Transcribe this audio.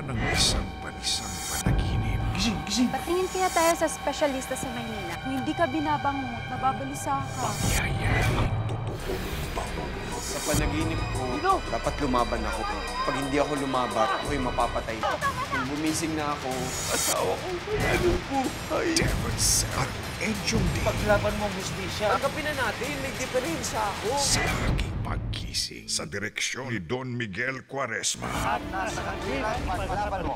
ng isang panisang panaginip. Gising, gising. Patingin kaya tayo sa espesyalista sa Maynila. Kung hindi ka binabangot, nababalisa ka. Yaya ang totoong bangungot. Sa panaginip ko, dapat lumaban ako. Pag hindi ako lumaban, ako'y mapapatay. Kung bumising na ako, asawa ko, ano po? Ay, Devon Cell at Enchong D Paglaban mo ang hustisya. Tanggapin na natin, may diferensya ako. sa aking pagkising sa direksyon ni Don Miguel Quaresma. Nasa kanila, paglaban mo.